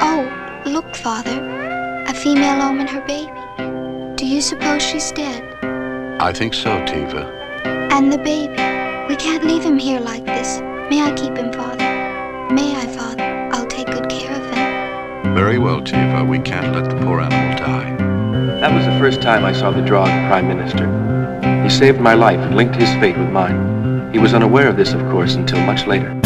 Oh, look, Father. A female Om and her baby. Do you suppose she's dead? I think so, Tiva. And the baby. We can't leave him here like this. May I keep him, Father? May I, Father? I'll take good care of him. Very well, Tiva. We can't let the poor animal die. That was the first time I saw the draw of the Prime Minister. He saved my life and linked his fate with mine. He was unaware of this, of course, until much later.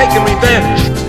Taken revenge.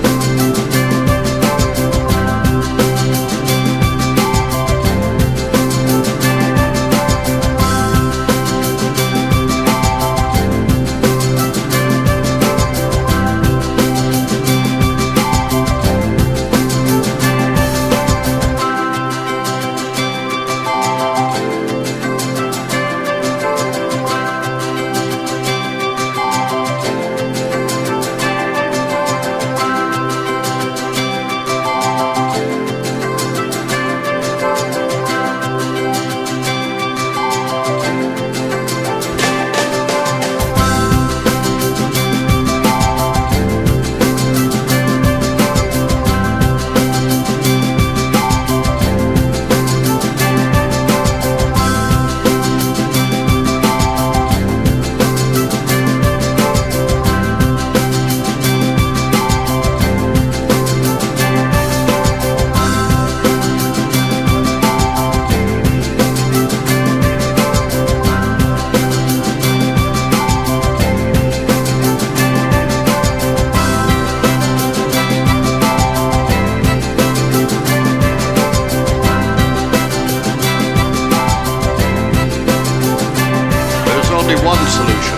One solution.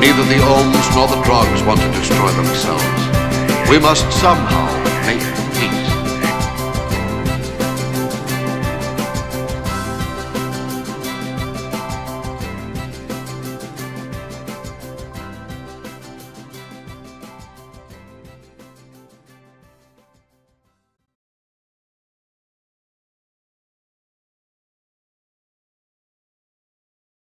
Neither the Oms nor the Draags want to destroy themselves. We must somehow make